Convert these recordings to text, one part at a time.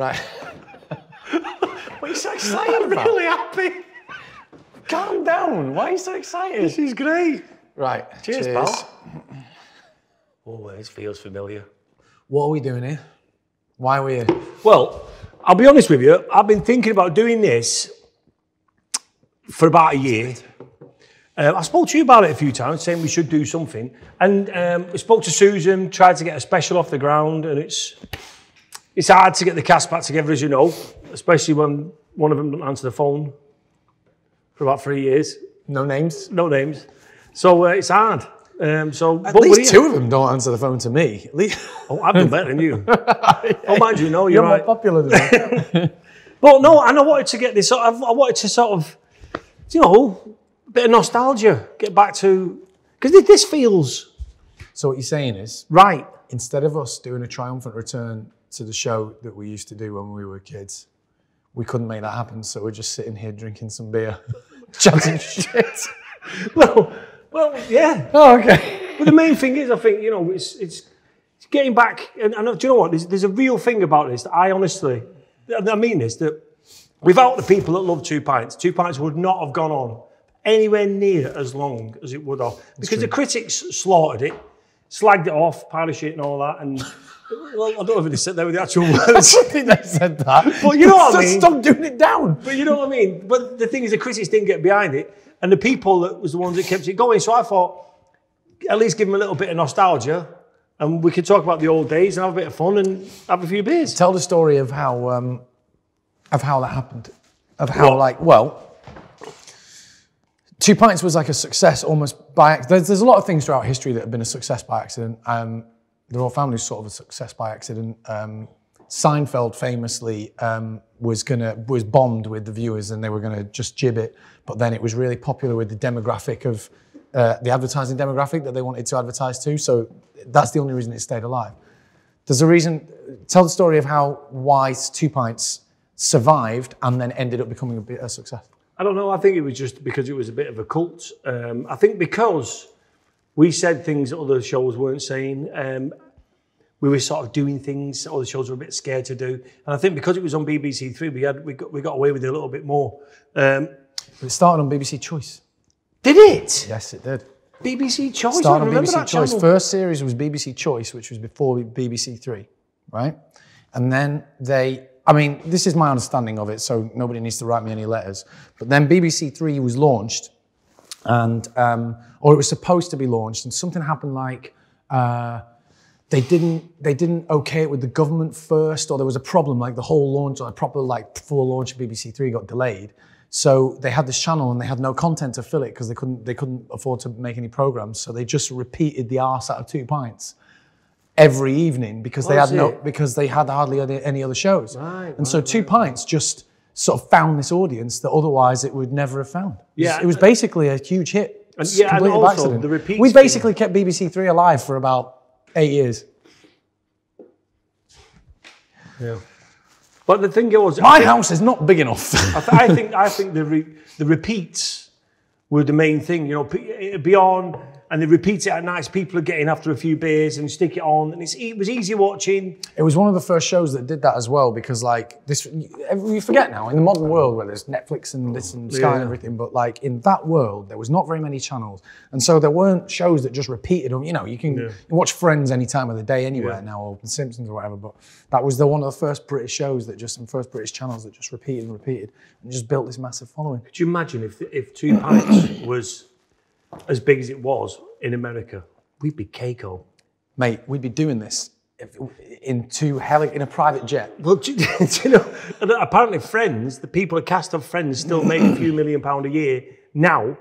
Right. what are you so excited I'm about? really happy. Calm down. Why are you so excited? This is great. Right. Cheers, pal. Always feels familiar. What are we doing here? Why are we here? Well, I'll be honest with you. I've been thinking about doing this for about a year. Uh, I spoke to you about it a few times, saying we should do something. And um, we spoke to Susan, tried to get a special off the ground, and it's it's hard to get the cast back together, as you know, especially when one of them doesn't answer the phone for about three years. No names. No names. So uh, it's hard. Um, so At least two of them don't answer the phone to me. At least Oh, I've done better than you. oh, mind you, no, you're, you're right. more popular than me. But no, and I wanted to get this. I, I wanted to sort of, you know, a bit of nostalgia. Get back to because this feels so what you're saying is, right. instead of us doing a triumphant return to the show that we used to do when we were kids, we couldn't make that happen. So we're just sitting here drinking some beer, chatting shit. Well, well, yeah. Oh, okay. But the main thing is, I think you know, it's it's, it's getting back. And, and do you know what? There's, there's a real thing about this that I honestly, I mean this that without the people that love Two Pints, Two Pints would not have gone on anywhere near as long as it would have because the critics slaughtered it, slagged it off, pile of shit and all that, and. Well, I don't know if they said that with the actual words. I think they said that. But you know what I mean? Stop doing it down. But you know what I mean? But the thing is, the critics didn't get behind it, and the people that was the ones that kept it going. So I thought, at least give them a little bit of nostalgia, and we could talk about the old days and have a bit of fun and have a few beers. Tell the story of how um, of how that happened. Of how What? like well, Two Pints was like a success almost by accident. There's, there's a lot of things throughout history that have been a success by accident. Um, the Royal Family is sort of a success by accident. Um, Seinfeld famously um, was gonna was bombed with the viewers and they were gonna just jib it, but then it was really popular with the demographic of uh, the advertising demographic that they wanted to advertise to. So that's the only reason it stayed alive. There's a reason. Tell the story of how why Two Pints survived and then ended up becoming a, bit, a success. I don't know. I think it was just because it was a bit of a cult. Um, I think because we said things that other shows weren't saying. Um, we were sort of doing things all the shows were a bit scared to do, and I think because it was on BBC Three, we had we got, we got away with it a little bit more. Um, But it started on BBC Choice. did it? Yes, it did. BBC Choice. I started on BBC Choice. channel. First series was BBC Choice, which was before BBC Three, right? And then they, I mean, this is my understanding of it, so nobody needs to write me any letters. But then BBC Three was launched, and um, or it was supposed to be launched, and something happened like. Uh, they didn't they didn't okay it with the government first or there was a problem like the whole launch or a proper like full launch of BBC Three got delayed so they had this channel and they had no content to fill it because they couldn't they couldn't afford to make any programs so they just repeated the arse out of two pints every evening because they had no it? because they had hardly any, any other shows Right, and so two pints just sort of found this audience that otherwise it would never have found Yeah. it was basically a huge hit And- yeah, and also accident. the repeats we thing. basically kept BBC Three alive for about eight years Yeah. But the thing was, My think- house is not big enough. I, th- I think I think the re- the repeats were the main thing. You know, p- it'd be on and they repeat it at nights. People are getting after a few beers and stick it on, and it's, it was easy watching. it was one of the first shows that did that as well because, like, this you forget now in the modern world where there's Netflix and this and Sky and everything, but like in that world there was not very many channels, and so there weren't shows that just repeated them. You know, you can you watch Friends any time of the day anywhere Yeah. now, or The Simpsons or whatever. But that was the one of the first British shows that just and first British channels that just repeated and repeated and just built this massive following. Could you imagine if if Two Pints was as big as it was in America? We'd be Keiko. Mate, we'd be doing this in two heli- in a private jet. Well, do, do you know? Apparently, Friends, the people at cast of Friends, still make a few million pound a year now,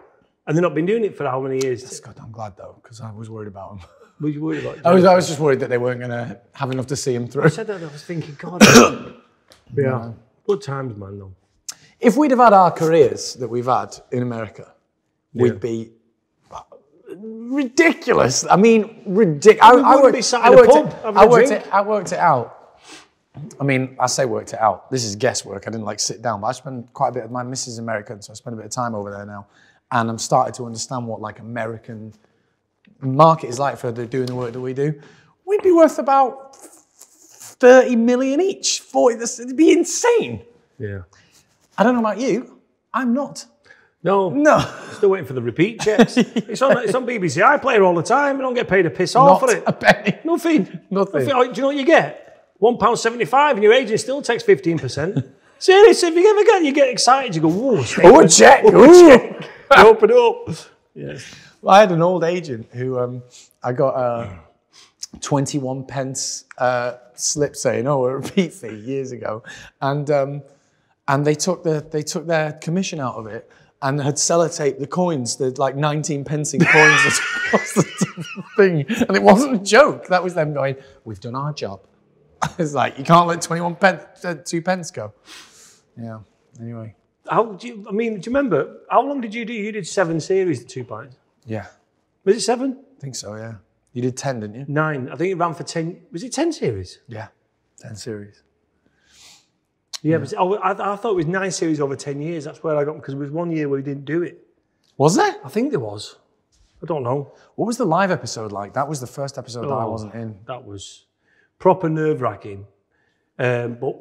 and they've not been doing it for how many years? God, I'm glad though because I was worried about them. Were you worried about? I was, I was just worried that they weren't going to have enough to see him through. I said that. I was thinking, God. yeah. Good times, man. Though. If we'd have had our careers that we've had in America, we'd be ridiculous. I mean, ridiculous. I, We I wouldn't worked, be sat I worked, pub it, having I, a worked it, I worked it out. I mean, I say worked it out. This is guesswork. I didn't like sit down, but I spend quite a bit of my missus American, so I spend a bit of time over there now, and I'm starting to understand what like American market is like for the, doing the work that we do. We'd be worth about 30 million each. 40, this, it'd be insane. Yeah. I don't know about you. I'm not. No, No. still waiting for the repeat checks. it's on it's on BBC iPlayer all the time. I don't get paid a piss off for it. a penny. Nothing. Nothing. Oh, do you know what you get? One pound seventy-five, and your agent still takes fifteen percent. Seriously, if you ever get, you get excited. You go, whoa, Oh, a check. Ooh. open it up. Yes. I had an old agent who um, I got a 21 pence uh, slip saying, "Oh, a repeat fee" years ago, and um, and they took the they took their commission out of it and had sellotaped the coins, the like 19 pence coins across the thing, and it wasn't a joke. That was them going, "We've done our job." It's like you can't let 21 pence, uh, two pence go. Yeah. Anyway. How do you? I mean, do you remember how long did you do? You did seven series, the two pints. Yeah. Was it seven? I think so. Yeah. You did 10, didn't you? Nine. I think it ran for ten. Was it ten series? Yeah. 10 series. Yeah, but oh, I, I thought it was nine series over ten years. That's where I got because it was one year where we didn't do it. Was there? I think there was. I don't know. What was the live episode like? That was the first episode that I Oh. wasn't in. That was proper nerve wracking, um, but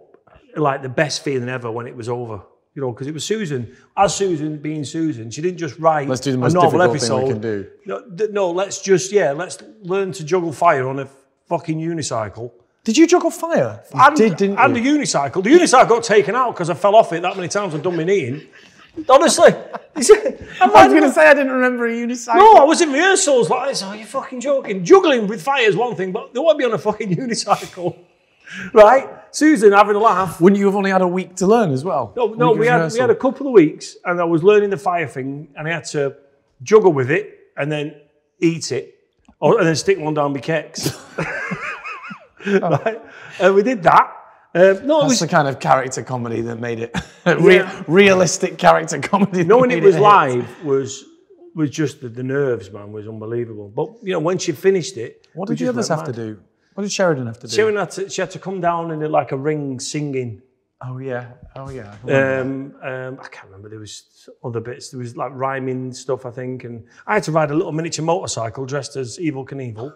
like the best feeling ever when it was over. You know, because it was Susan. As Susan being Susan, she didn't just write Let's do the most normal difficult episode. thing we can do. No, no, let's just yeah, let's learn to juggle fire on a fucking unicycle. Did you juggle fire? You And, did, didn't and you? the unicycle. The unicycle got taken out because I fell off it that many times I've done my kneeing. Honestly. I was going to say I didn't remember a unicycle. No, I was in rehearsals like this. Oh, you're fucking joking. Juggling with fire is one thing, but they want to be on a fucking unicycle. Right? Susan having a laugh. Wouldn't you have only had a week to learn as well? No, no, we had, we had a couple of weeks and I was learning the fire thing and I had to juggle with it and then eat it or, and then stick one down my keks. right? And we did that. Um, no, it That's was the kind of character comedy that made it Re- Yeah. realistic character comedy. knowing it was a hit. live was was just the, the nerves, man, was unbelievable. But you know, when she finished it, What did the others have to do? What did Sheridan have to do? Sharon had to, she had to come down in like a ring singing. Oh yeah, oh yeah. I. Um, um, I can't remember. There was other bits. There was like rhyming stuff, I think, and I had to ride a little miniature motorcycle dressed as Evel Knievel.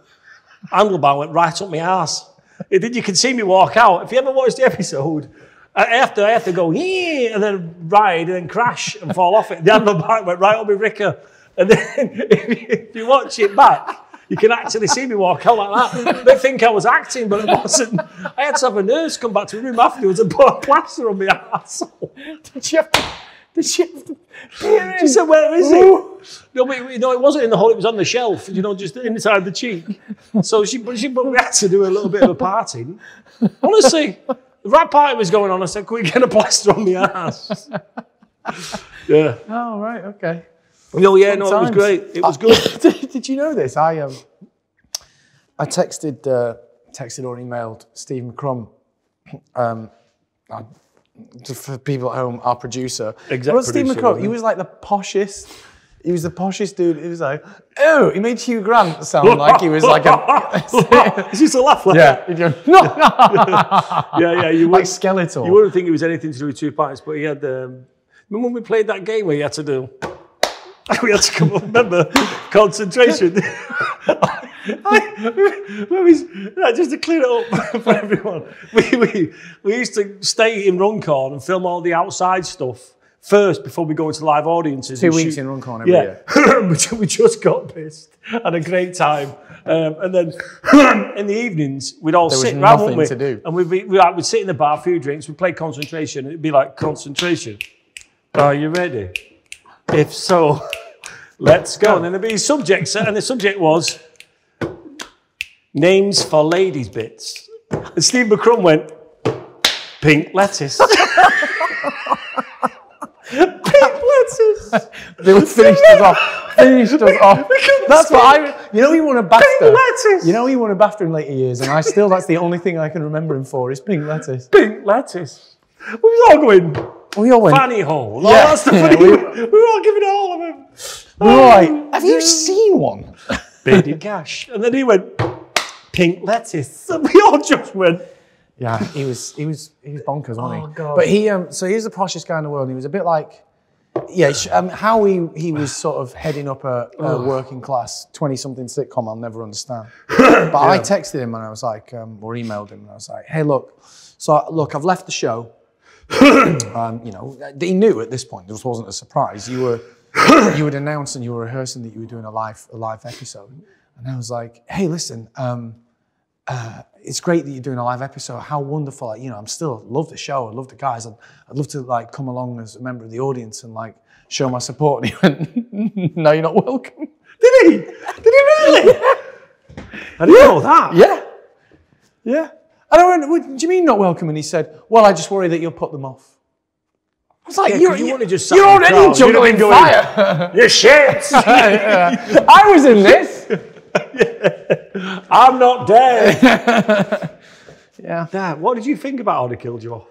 Handlebar went right up my ass. Then you can see me walk out. If you ever watched the episode, to, I have to go yeah, and then ride and then crash and fall off it. The handlebar went right up my ricker. And then if you, watch it back, you can actually see me walk out like that. They think I was acting, but it wasn't. I had to have a nurse come back to the room afterwards and put a plaster on my ass. did she have to? Did she have to? peer She said, "Where is Ooh. it?" No, but it- no, it wasn't in the hole. It was on the shelf. You know, just inside the cheek. So she, but she, but we had to do a little bit of a parting. Honestly, the right party was going on. I said, "Can we get a plaster on the ass?" Yeah. Oh right, okay. No, yeah, no, it was great. It was good. did, you know this? I um, I texted, uh, texted or emailed Steve McCrum, um, I- for people at home, our producer. Exactly. well, Steve producer, he was like the poshest. He was the poshest dude. He was like, oh, he made Hugh Grant sound like he was like a. Is this a laugh? Like yeah, no, yeah, yeah. You like Skeletor. you wouldn't think it was anything to do with two pints, but he had. Um, remember when we played that game where you had to do. We had to come up. Remember concentration. Where is- yeah, just to clear it up for everyone, we, we, we used to stay in Runcorn and film all the outside stuff first before we go into live audiences. Two weeks shoot- in Runcorn every yeah. we we just got pissed, had a great time, um, and then in the evenings we'd all was sit around, wouldn't we? to do. and we'd be, we like, we'd sit in the bar, a few drinks, we'd play concentration. It'd be like concentration. Are you ready? If so, let's go. And then there'd be subjects, and the subject was names for ladies' bits. And Steve McCrum went, pink lettuce. pink lettuce. They would finish us off. Finished us off. That's what I. You know, he won a BAFTA. lettuce. You know, he won a BAFTA in later years, and I still. That's the only thing I can remember him for is pink lettuce. Pink lettuce. We was all going, We all went. fanny hole. Yeah. Yeah. That's the Yeah, funny we- we, were all giving it all of him. Right. were like, have you seen one? Bearded cash. And then he went, pink lettuce. And we all just went, Yeah, he was. He was. He was bonkers, wasn't he? Oh, God. But he. Um. So he was the poshest guy in the world. And he was a bit like. Yeah, um, how he, he was sort of heading up a, a working class 20 something sitcom, I'll never understand. But I texted him and I was like, um, or emailed him and I was like, hey, look, so look, I've left the show. um, you know, he knew at this point, this wasn't a surprise. You were, you had announced and you were rehearsing that you were doing a live, a live episode. And I was like, hey, listen, um, uh, it's great that you're doing a live episode. How wonderful! You know, I'm still love the show. I love the guys. I'd, I'd love to like come along as a member of the audience and like show my support. And he went, "No, you're not welcome." Did he? Did he really? I didn't know that. Yeah, yeah. And I went, "What do you mean not welcome?" And he said, "Well, I just worry that you'll put them off." I was like, Yeah, "You're, you you wouldn't have just you're already crowd. Juggling been going- fire." You shit! I was in this. I'm not dead. Yeah. Dad, what did you think about how they killed you off?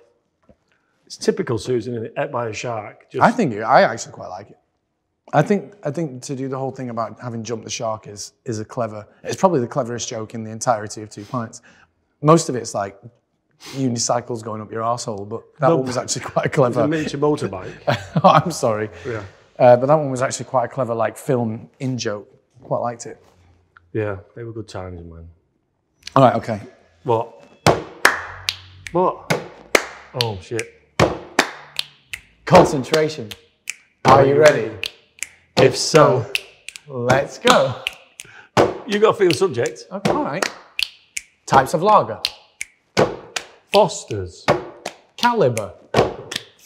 It's typical Susan, isn't it? By a shark. Just, I think I actually quite like it. I think I think to do the whole thing about having jumped the shark is is a clever. It's probably the cleverest joke in the entirety of Two Pints. Most of it's like unicycles going up your asshole, but that one was actually quite a a clever. miniature motorbike. oh, I'm sorry, yeah. uh, but that one was actually quite a clever like film in joke. Quite liked it. Yeah, they were good times, man. All right, okay. What? What? Oh, shit. Concentration. Are you ready? If so, Let's go. you got to feel the subject. Okay, all right. Types of lager. Foster's, Caliber.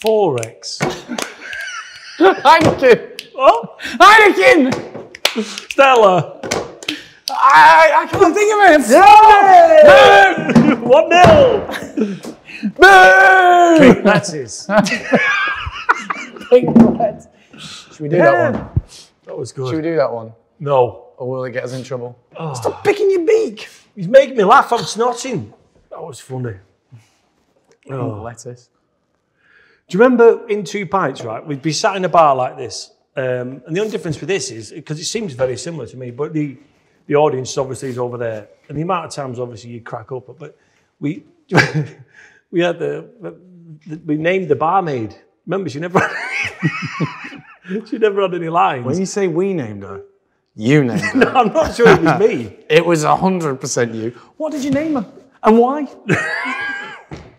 Forex. Heineken. Oh, Heineken. Stella. I, I can't think of it. One nil. Boo! Boo! That's his. Pink red. Should we do that one? That was good. Should we do that one? No. Or will it get us in trouble? Stop picking your beak. He's making me laugh. I'm snorting. That was funny. Oh. Lettuce. Do you remember in Two Pints, right? We'd be sat in a bar like this. Um, and the only difference with this is, because it seems very similar to me, but the, the audience obviously is over there. And the amount of times, obviously, you crack up. But we we had the, the, we named the barmaid. Remember, she never she never had any lines. When you say we named her, you named her. I'm not sure it was me. it was 100% you. What did you name her? And why?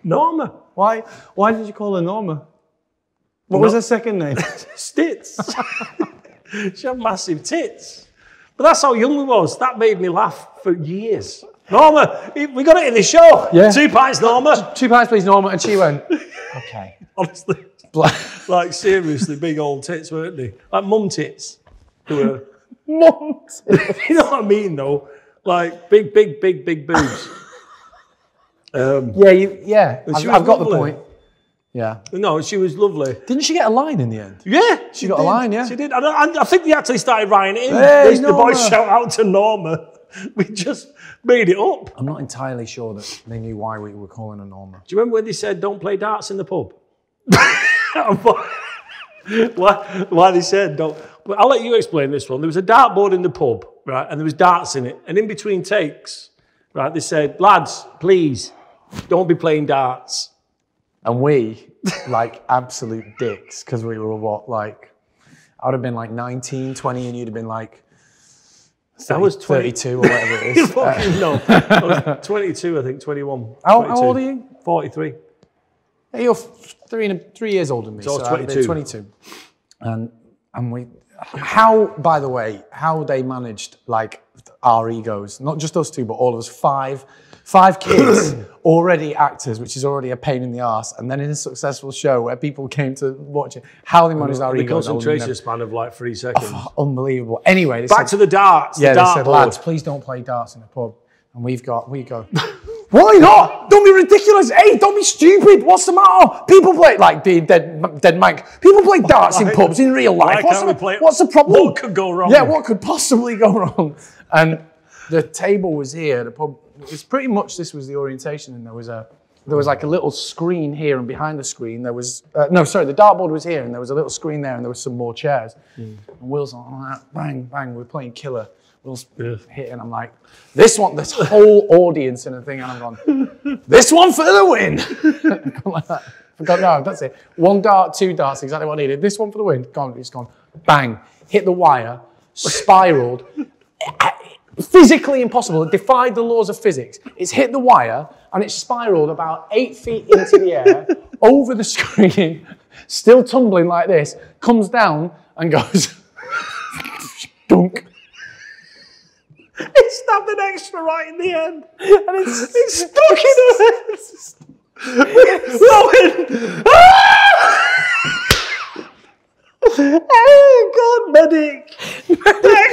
Norma. Why Why did you call her Norma? What was her second name? Stits. she had massive tits. But that's how young we was. That made me laugh for years. Norma, we got it in the show. Yeah. Two pints, Norma. Two pints, please, Norma. And she went, okay. Honestly. Like, seriously, big old tits, weren't they? Like mum tits. They were, Mont. you know what I mean, though? Like, big, big, big, big boobs. Um, Yeah, you, yeah. I've, I've got the point. Yeah. no, she was lovely. Didn't she get a line in the end? Yeah, she, got a line, yeah. She did. I, I think they actually started writing it in. Hey, the, boys shout out to Norma. We just made it up. I'm not entirely sure that they knew why we were calling her Norma. Do you remember when they said don't play darts in the pub? why, why they said don't. Well, I'll let you explain this one. There was a dartboard in the pub, right, and there was darts in it. And in between takes, right, they said, lads, please, don't be playing darts. And we, like absolute dicks, because we were what, like, I would have been like 19, 20, and you'd have been like I was 20. 32 or whatever it is. Is. fucking. Uh, I was 22, I think, 21. how, how old are you? 43. Yeah, you're three, and a, three years older than me. So I was 22. 22. And, and we, how, by the way, how they managed like our egos, not just us two, but all of us, five, five kids, already actors, which is already a pain in the ass. And then in a successful show where people came to watch it, how they managed our The egos. I will concentration span of like three oh, seconds. Unbelievable. Anyway, Back said, to the darts. yeah, the they dart said, board. lads, please don't play darts in the pub. And we've got, we go, why not? Don't be ridiculous. Hey, don't be stupid. What's the matter? People play, like the dead, dead Mike, people play darts in pubs in real life. What's the, what's the problem? What could go wrong? Yeah, what could possibly go wrong? And the table was here, the pub, it's pretty much this was the orientation, and there was a, there was like a little screen here, and behind the screen there was, uh, no, sorry, the dartboard was here, and there was a little screen there, and there was some more chairs. And Will's oh, that, bang, bang, we're playing killer. Will's Yeah. hitting, I'm like, this one, this whole audience in a thing, and I'm going, this one for the win. Like that. Forgot, no, that's it. One dart, two darts, exactly what I needed. This one for the win. Gone, it's gone. Bang. Hit the wire, spiraled. Physically impossible. It defied the laws of physics. It's hit the wire and it's spiraled about eight feet into the air, over the screen, still tumbling like this, comes down and goes, dunk. It stabbed an extra right in the end. And it's, it's stuck in her. Rowan! oh, God, medic! extra!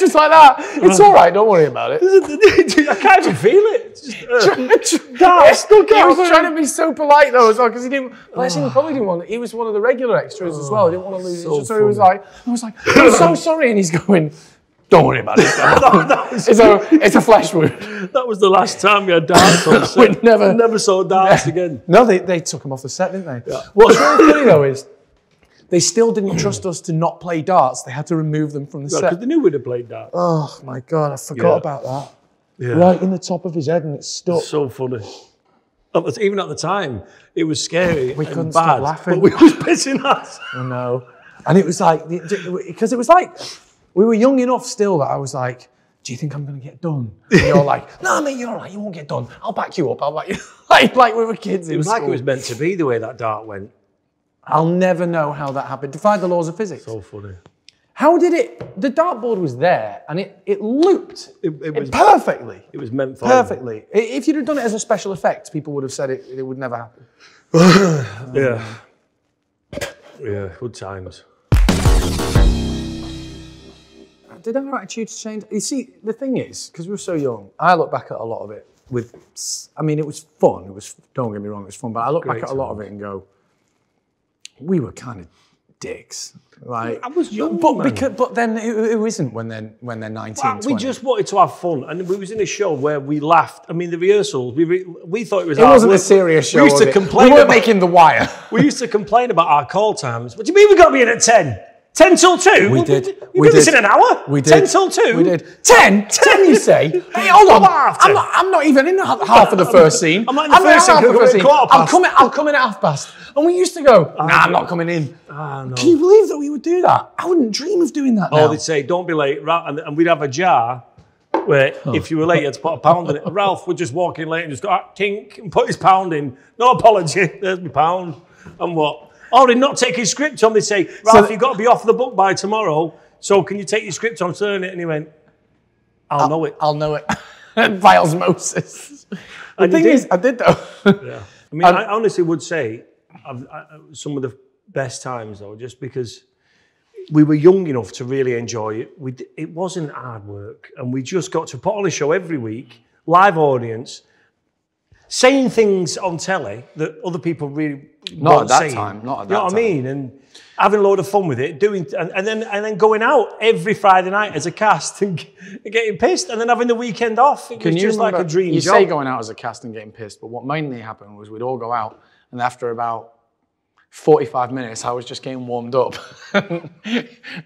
Man down! Man down! The extras like that. It's all right, don't worry about it. I can't even feel it. Just, uh, he was trying to be so polite though as well because he didn't. Bless him, probably didn't want. He was one of the regular extras as well. He didn't want to lose. so it. So he was like, I was like, I'm so sorry, and he's going, "Don't worry about it. that, that was, It's a, it's a flesh wound." that was the last time we had darts on set. We never- never saw darts again. No, they, they took him off the set, didn't they? What's really funny though is they still didn't trust us to not play darts. They had to remove them from the Because set. they knew we'd have played darts. Oh my god, I forgot Yeah. about that. Yeah. Right in the top of his head, and it stuck. So funny. Even at the time, it was scary. We couldn't and stop laughing. But we was pissing us. I know. And it was like, because it was like, we were young enough still that I was like, do you think I'm going to get done? And you're like, no, mate, you're all right. You won't get done. I'll back you up. I'll back you. like, like we were kids. It was like it was meant to be the way that dart went. I'll never know how that happened. Defied the laws of physics. So funny. How did it? The dartboard was there and it, it looped It, it was perfectly. it was meant for Perfectly. If you'd have done it as a special effect, people would have said it, it would never happen. Yeah. Yeah, good times. Did our attitudes change? You see, the thing is, because we were so young, I look back at a lot of it with, I mean, it was fun. It was, don't get me wrong, it was fun, but I look back Great at a lot of it and go, we were kind of dicks. Like, I was young, but man. because, but then who, who isn't when they're when they're 19, Well, we 20? just wanted to have fun, and we was in a show where we laughed. I mean, the rehearsals, we re- we thought it was. It wasn't a serious show. We used to complain. We weren't about, making the wire. we used to complain about our call times. What do you mean we got to be in at ten? Ten till two. We did. We, We did this in an hour. We did. Ten till two. We did. 10? 10, you say? Hey, hold on. Come on, after. I'm not, I'm not even in half half of the first scene. I'm not in the first scene, half of the first coming scene. I'm coming, I'll come in at half past. And we used to go, nah, I'm not coming in. Ah, no. Can you believe that we would do that? I wouldn't dream of doing that Or now. they'd say, "Don't be late," and, and we'd have a jar where if you were late, you had to put a pound in it. Ralf would just walk in late and just go, ah, tink, and put his pound in. No apology, there's my pound. And what? Oh, or they'd not take his script on. They'd say, Ralf, the- you've got to be off the book by tomorrow. So can you take your script on, turn it? And he went, I'll know it. I'll know it by osmosis. The thing is, I did though. Yeah. I mean, I honestly would say I've, I, some of the best times though, just because we were young enough to really enjoy it. We, it wasn't hard work, and we just got to put on a show every week, live audience, saying things on telly that other people really Not at that saying. time, not at that. Time. You know what time. I mean? And having a load of fun with it, doing, and, and then and then going out every Friday night as a cast and getting pissed, and then having the weekend off. It Can was just like a remember- dream You job. say going out as a cast and getting pissed, but what mainly happened was we'd all go out, and after about 45 minutes, I was just getting warmed up.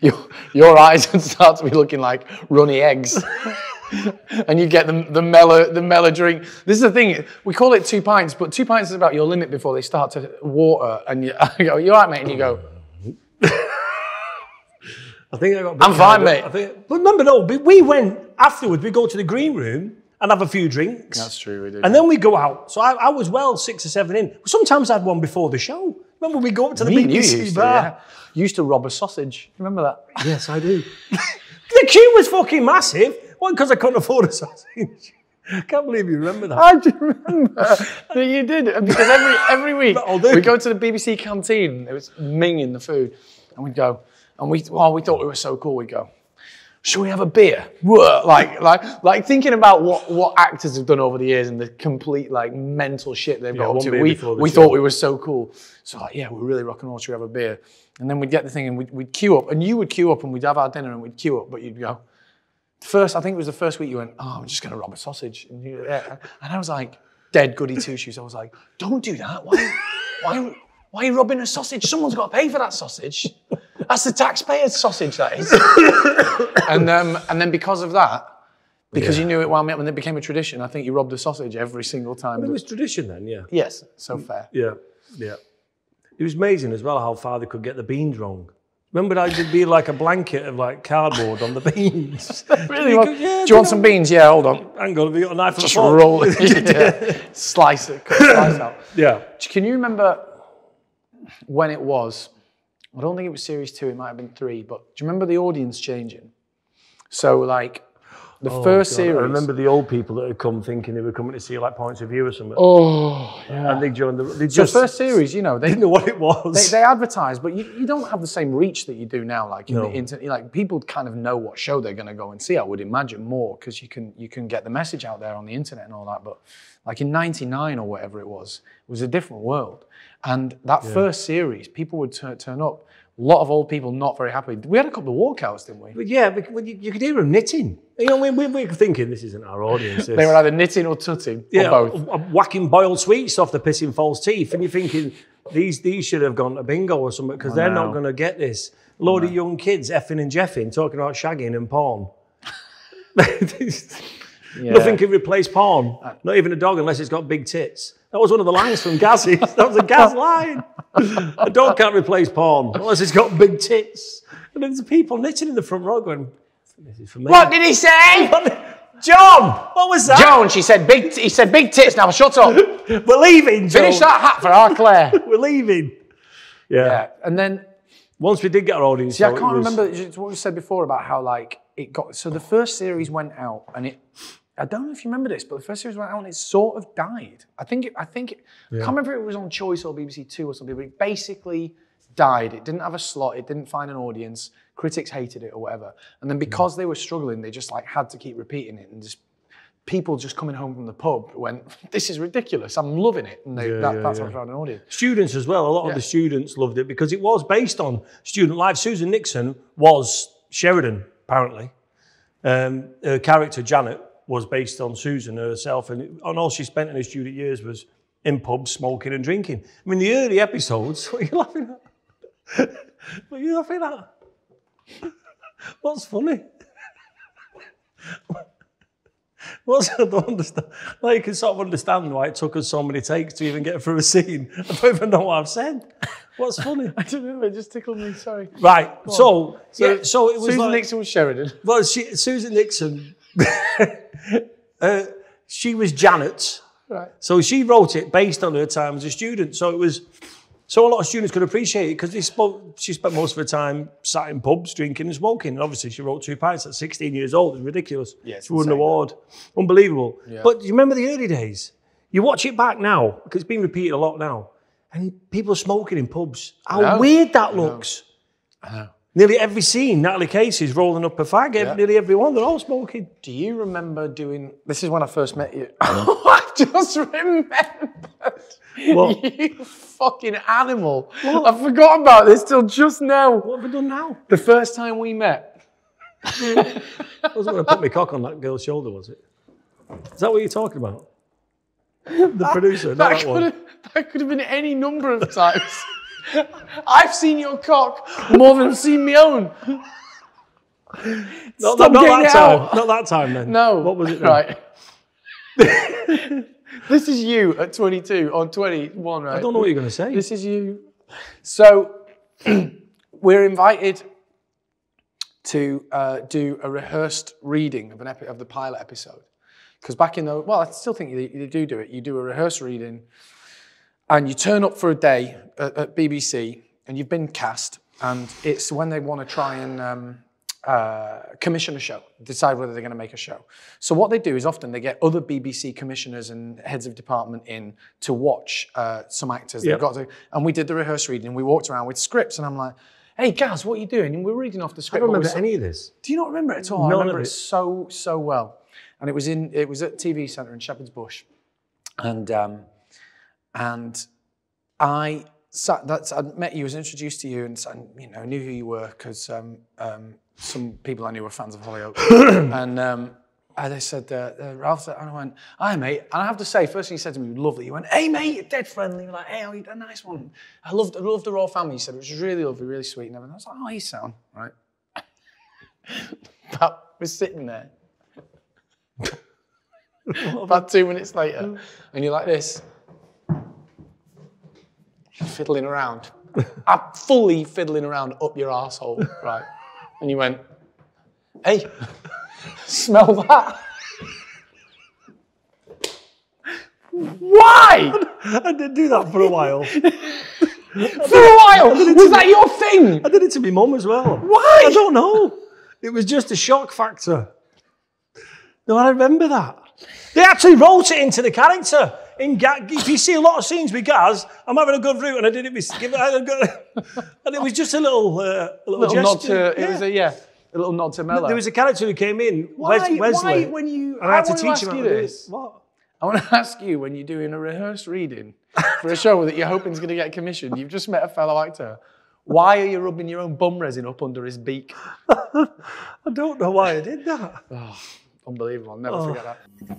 your, your eyes would start to be looking like runny eggs. and you get the, the mellow the mellow drink. This is the thing, we call it two pints, but two pints is about your limit before they start to water. And you I go, you all right, mate? And you go, I think I got. I'm fine, carried mate. I think, but remember, no, we- we went afterwards. We go to the green room and have a few drinks. That's true, we did. And then we go out. So I, I was well six or seven in. Sometimes I had one before the show. Remember, we go up to the Me and you BBC used to, bar. yeah. You used to rob a sausage. Remember that? Yes, I do. the queue was fucking massive. Why? Because I couldn't afford a sausage. I can't believe you remember that. I do remember that you did because every every week we go to the BBC canteen. It was minging the food, and we'd go, and we well we thought we were so cool. We'd go, should we have a beer? Like like like thinking about what what actors have done over the years and the complete like mental shit they've got up to. We we show. thought we were so cool. So like yeah, we're really rock and roll. Should we have a beer? And then we'd get the thing and we'd, we'd queue up, and you would queue up, and we'd have our dinner, and we'd queue up, but you'd go. First, I think it was the first week you went, oh, I'm just going to rob a sausage. And, you, yeah. and I was like, dead goody two shoes. I was like, don't do that. Why, why, why are you robbing a sausage? Someone's got to pay for that sausage. That's the taxpayer's sausage, that is. and, um, and then because of that, because you knew it wound me up and it became a tradition. I think you robbed a sausage every single time. It was tradition then, yeah. yes, so fair. Yeah, yeah. It was amazing as well how far they could get the beans wrong. Remember, I did be like a blanket of like cardboard on the beans. Really? You well, yeah, do you want some beans? Yeah, hold on. Hang on, have you got a knife Just roll it. Yeah. Slice it. Slice out. Yeah. Can you remember when it was? I don't think it was series two. It might have been three. But do you remember the audience changing? So like the oh, first God, series. I remember the old people that had come thinking they were coming to see like points of view or something. Oh, yeah. And they joined the. They The first series, you know, they didn't know what it was. they, they advertise, but you, you don't have the same reach that you do now. Like in No. the internet, like people kind of know what show they're going to go and see. I would imagine more because you can you can get the message out there on the internet and all that. But like in '99 or whatever it was, it was a different world. And that first series, people would turn, turn up. A lot of old people not very happy. We had a couple of walkouts, didn't we? But yeah, bec- you, you could hear them knitting. You know, we, we, we were thinking this isn't our audience. They were either knitting or tutting yeah, or both. uh, whacking boiled sweets off the pissing false teeth, and you're thinking these these should have gone to bingo or something because they're not going to get this. A load of young kids effing and jeffing, talking about shagging and porn. Nothing can replace porn. Not even a dog unless it's got big tits. That was one of the lines from Gazzy. that was a Gaz line. A dog can't replace porn unless it's got big tits. And there's people knitting in the front row going, "This is for me." What did he say? John, what was that? Joan, she said big. T- he said big tits. Now shut up. We're leaving, John. Finish that hat for our Claire. We're leaving. Yeah. Yeah, and then Once we did get our audience, See, I can't was- remember what we said before about how like it got. So the first series went out, and it. I don't know if you remember this, but the first series went out and it sort of died. I think. It, I think. It, I can't remember if it was on Choice or BBC Two or something, but it basically died. It didn't have a slot. It didn't find an audience. Critics hated it or whatever. And then because they were struggling, they just like had to keep repeating it and just. People just coming home from the pub went, "This is ridiculous. I'm loving it," and they, Yeah, that, yeah, that's yeah. how they found an audience. Students as well. A lot of the students loved it because it was based on student life. Susan Nickson was Sheridan, apparently. Um, her character Janet was based on Susan herself, and, and all she spent in her student years was in pubs, smoking and drinking. I mean, the early episodes. What are you laughing at? What are you laughing at? What's funny? What's I don't understand. Like, you can sort of understand why it took us so many takes to even get through a scene. I don't even know what I've said. What's funny? I don't know. It just tickled me. Sorry. Right. So, yeah, so it was Susan like, Nickson was Sheridan. well, she, Susan Nickson, uh, she was Janet. Right. So she wrote it based on her time as a student. So it was, so a lot of students could appreciate it because they spoke, she spent most of her time sat in pubs, drinking and smoking. And obviously she wrote two pints at 16 years old. It's ridiculous. Yeah, it's she won an insane, award. Unbelievable. But do you remember the early days? You watch it back now, because it's been repeated a lot now, and people smoking in pubs. How know. weird that looks. I know. Nearly every scene, Natalie Casey's rolling up a fag. ev- Nearly every one, they're all smoking. Do you remember doing? This is when I first met you. I just remembered. What? You fucking animal! I forgot about this till just now. What have we done now? The first time we met. I wasn't going to put my cock on that girl's shoulder, was it? Is that what you're talking about? The producer, not That that one. that could have been any number of times. I've seen your cock more than I've seen my own. Not, Stop not, that time. out. Not that time then. No. What was it then? Right. this is you at 22 on 21, right? I don't know what you're going to say. This is you. So we're invited to uh, do a rehearsed reading of an epi- of the pilot episode. Because back in the well, I still think you, you do do it. You do a rehearsed reading, and you turn up for a day at, at BBC, and you've been cast, and it's when they want to try and um, uh, commission a show, decide whether they're going to make a show. So what they do is often they get other BBC commissioners and heads of department in to watch uh, some actors. Yep. They've got to, and we did the rehearsed reading. We walked around with scripts, and I'm like, "Hey, Gaz, what are you doing?" And we're reading off the script. I don't remember any of this. do you not remember it at all? I remember it it. so so well, and it was in it was at TV Centre in Shepherd's Bush, and um, and I sat. That's I met you, was introduced to you, and, and you know knew who you were because um, um, some people I knew were fans of Hollyoaks, and. Um, and they said, uh, uh, Ralf said, and I went, hi mate. And I have to say, first thing he said to me was lovely. He went, hey mate, you're dead friendly. You're like, hey, how you a nice one. I loved, I loved the Royal family. He said, it was really lovely, really sweet and everything. I was like, oh, you sound, right? But we're sitting there. About two minutes later, and you're like this, fiddling around, I'm fully fiddling around up your asshole, right? And you went, "Hey, smell that." Why? I did do that for a while. For a while, was that your thing? I did it to my mum as well. Why? I don't know. It was just a shock factor. No, I remember that. They actually wrote it into the character. In Ga- if you see a lot of scenes with Gaz, I'm having a good route, and I did it with give it, I a good- and it was just a little, uh, a little, little gesture. to it was a yeah, a little nod to Mellor. There was a character who came in, why, Wesley, why when you? and I had to teach ask him how you to do this. What? I want to ask you when you're doing a rehearsed reading for a show that you're hoping is going to get commissioned. You've just met a fellow actor. Why are you rubbing your own bum resin up under his beak? I don't know why I did that. Unbelievable. I'll never forget that.